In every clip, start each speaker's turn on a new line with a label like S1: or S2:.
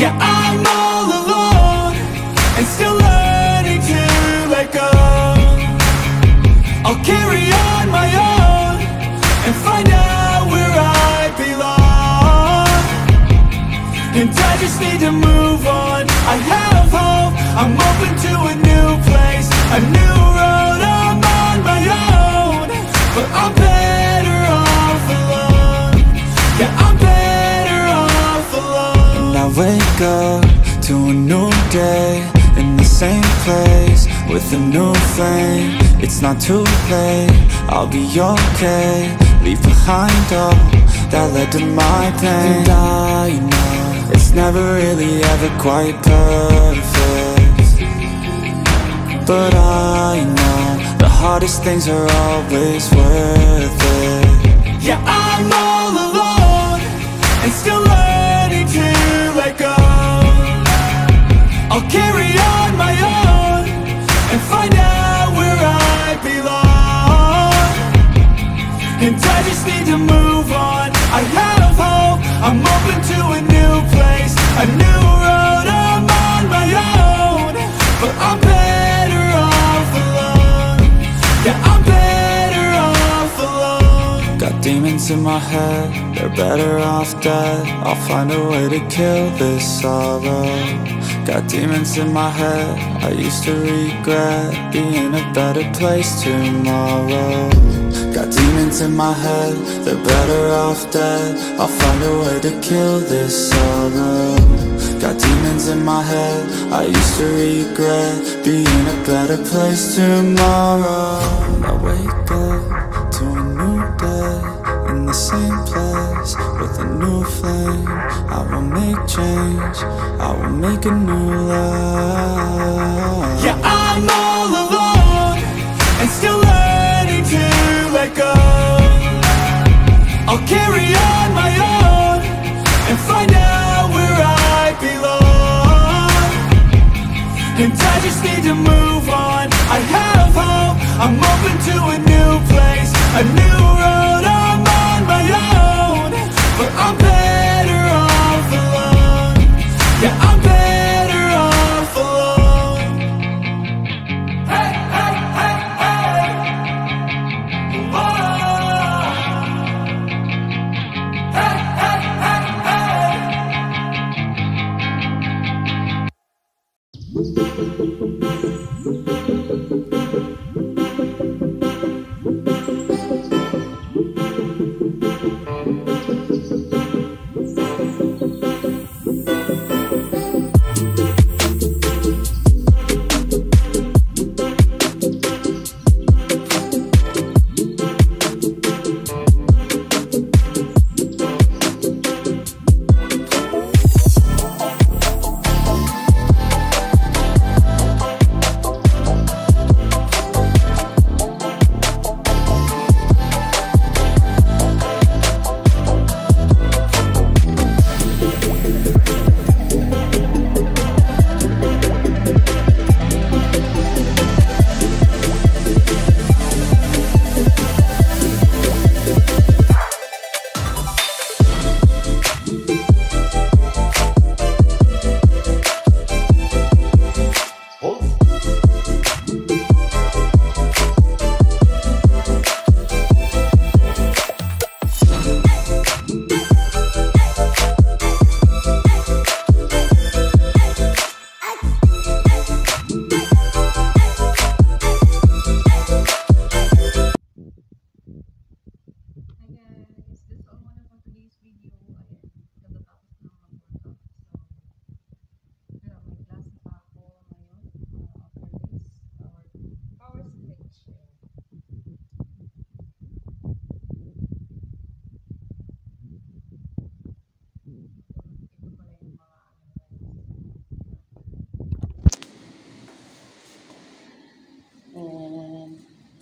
S1: Yeah, I'm all alone And still learning to let go. I'll carry on my own And find out where I belong. And I just need to move on. I have hope. I'm open to a new place A new road. I'm on my own But I'm
S2: new day In the same place With a new flame. It's not too late I'll be okay. Leave behind all That led to my pain. And I know It's never really ever quite perfect. But I know The hardest things are always worth it.
S1: Yeah, I'm all alone And still
S2: In my head, they're better off dead. I'll find a way to kill this sorrow. Got demons in my head, I used to regret Being a better place tomorrow. Got demons in my head, they're better off dead. I'll find a way to kill this sorrow. Got demons in my head, I used to regret Being a better place tomorrow. I wake up the same place with a new flame I will make change, I will make a new life. Yeah,
S1: I'm all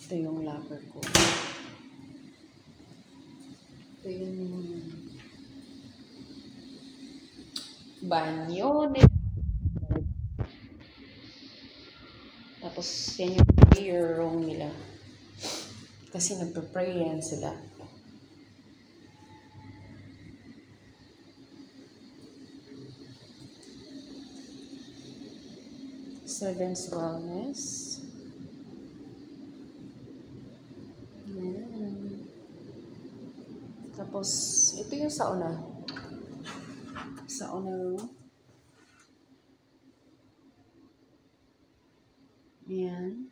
S3: ito yung locker ko. Ito yung banyo nila. Tapos, yan yung prayer room nila. Kasi nagpa-pray yan sila. Seven's Wellness. Yan. Tapos, ito yung sauna. Sauna. Ayan.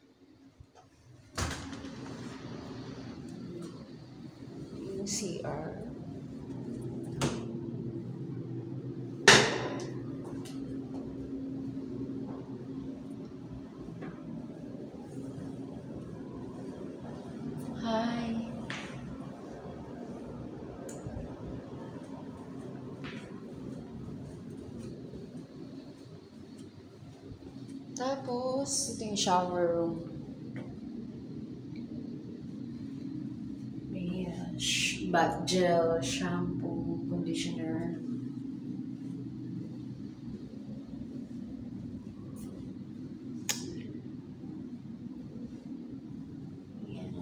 S3: Yung CR. Tapos, ito yung shower room. May uh, bath gel, shampoo, conditioner. Yan.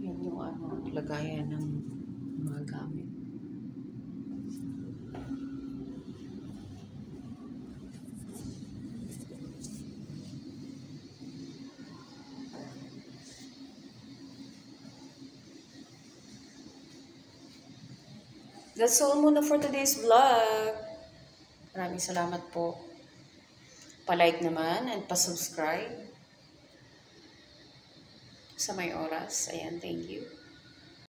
S3: Yan yung ano, lagayan ng mga gamit. That's all muna for today's vlog. Maraming salamat po. Pa-like naman and pa-subscribe sa may oras. Ayan, thank you.